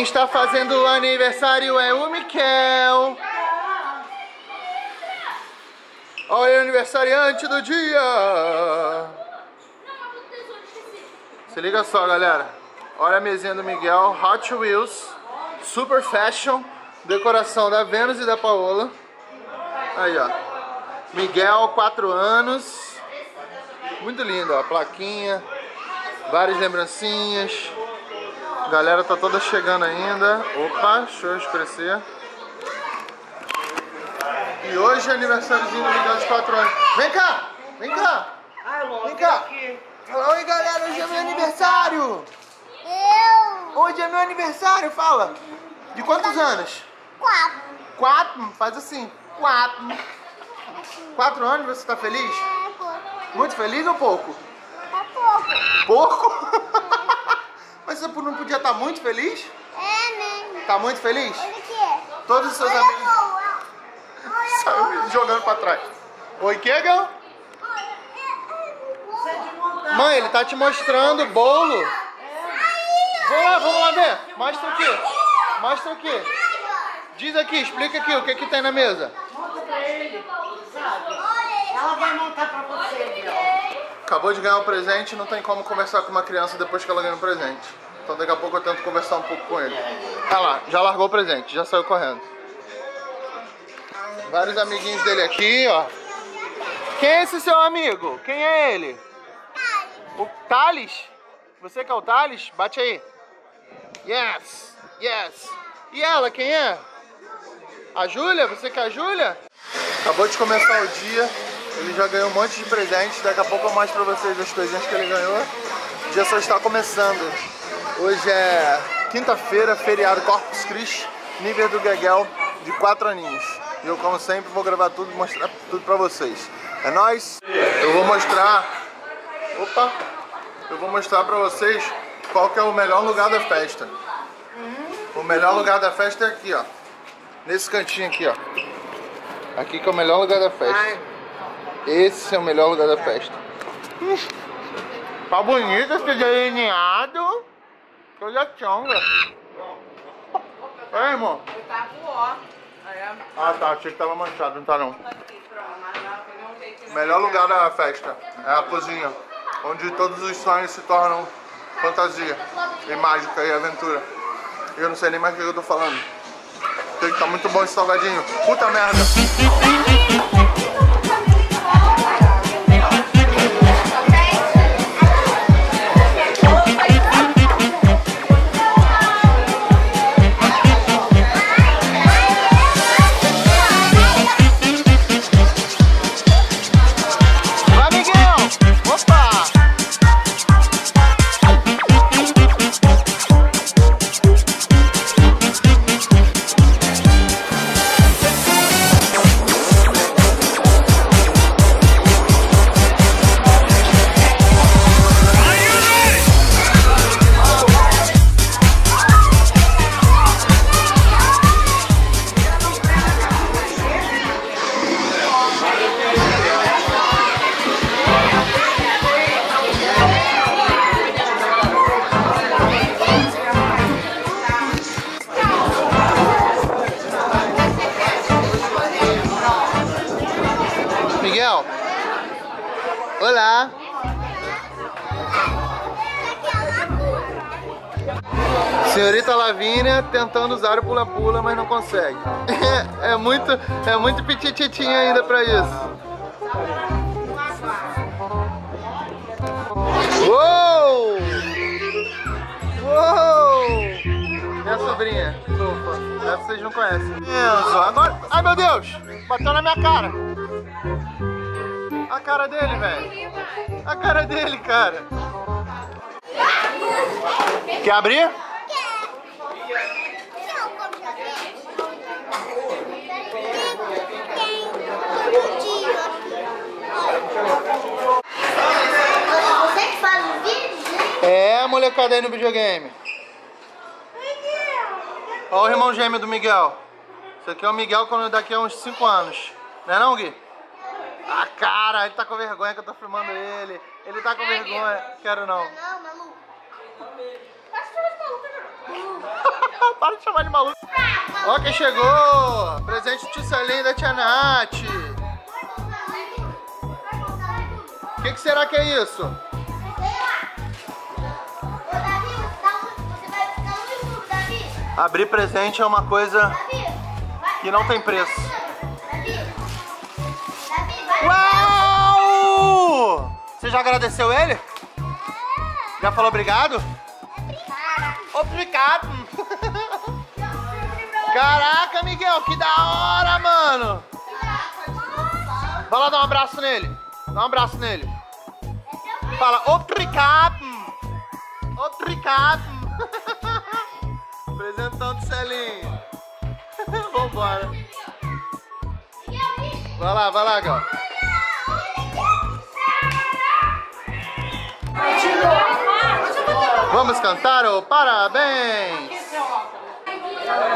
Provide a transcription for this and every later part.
Quem está fazendo aniversário é o Miquel. Olha o aniversariante do dia. Se liga só, galera. Olha a mesinha do Miguel, Hot Wheels, Super Fashion, decoração da Vênus e da Paola. Aí, ó. Miguel, 4 anos. Muito lindo, ó. Plaquinha, várias lembrancinhas. A galera tá toda chegando ainda. Opa, deixa eu escurecer. E hoje é aniversáriozinho do Miguel de 4 anos. Vem cá! Vem cá! Vem cá! Fala, oi galera, hoje é meu aniversário! Eu. Hoje é meu aniversário, fala! De quantos anos? Quatro. Quatro? Faz assim, quatro. Quatro anos, você tá feliz? É pouco. Muito feliz ou pouco? É pouco. Pouco? Mas você não podia estar muito feliz? É mesmo. Tá muito feliz? Olha aqui. Todos os seus Olha amigos saiu jogando pra trás. Oi, que, Gal? Mãe, ele tá te mostrando o bolo. Vamos lá, vamos lá ver. Mostra aqui. Mostra aqui. Diz aqui, explica aqui o que que tem na mesa. Monta pra ele, sabe? Ela vai montar pra você, Biel. Acabou de ganhar um presente, não tem como conversar com uma criança depois que ela ganha um presente. Então daqui a pouco eu tento conversar um pouco com ele. Olha lá, já largou o presente, já saiu correndo. Vários amiguinhos dele aqui, ó. Quem é esse seu amigo? Quem é ele? O Thales? Você que é o Thales? Bate aí. Yes, yes. E ela, quem é? A Júlia? Você que é a Júlia? Acabou de começar o dia, ele já ganhou um monte de presentes. Daqui a pouco eu mostro pra vocês as coisinhas que ele ganhou. O dia só está começando. Hoje é quinta-feira, feriado Corpus Christi, nível do Gaguel, de 4 aninhos. E eu, como sempre, vou gravar tudo e mostrar tudo pra vocês. É nóis! Eu vou mostrar. Opa! Eu vou mostrar pra vocês qual que é o melhor lugar da festa. O melhor lugar da festa é aqui, ó. Nesse cantinho aqui, ó. Aqui que é o melhor lugar da festa. Esse é o melhor lugar da festa. Hum. Tá bonito esse delineado. Coisa chonga. É, irmão? Eu tava ó. Aí a- Ah, tá. Achei que tava manchado. Não tá, não. melhor lugar da festa é a cozinha. Onde todos os sonhos se tornam fantasia. E mágica e aventura. E eu não sei nem mais o que eu tô falando. Sei que tá muito bom esse salgadinho. Puta merda. Senhorita Lavínia tentando usar o pula-pula, mas não consegue. É, muito, é muito petititinho ainda pra isso. Uou! Uou! Minha sobrinha, fofa. Essa vocês não conhecem. Enzo, agora... Ai, meu Deus! Bateu na minha cara. A cara dele, velho. A cara dele, cara. Quer abrir? Você que faz o vídeo, gente? É, molecada aí no videogame. Olha o irmão gêmeo do Miguel. Esse aqui é o Miguel quando daqui a uns 5 anos. Não é não, Gui? A cara, ele tá com vergonha que eu tô filmando ele. Ele tá com vergonha. Quero não. Não, maluco. Para de chamar de maluco. Ó quem chegou. Presente do tio Celinho da tia Nath. O que, que será que é isso? Abrir presente é uma coisa que não tem preço. Uau! Você já agradeceu ele? Já falou obrigado? Obrigado. Caraca, Miguel, que da hora, mano. Vai lá dar um abraço nele. Dá um abraço nele. Fala, obrigado. Obrigado. Presentão do Celinho. Vambora. Vai lá, vai lá, Gal. Vamos cantar o parabéns. Oh!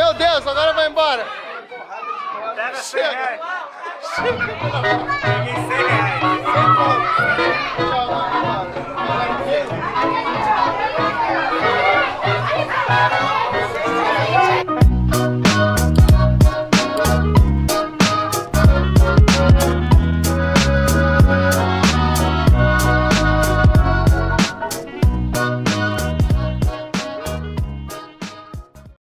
Meu Deus, agora vai embora. Pega 100 Chega. reais. Chega. Peguei 100 reais. Tchau, embora. Vai embora.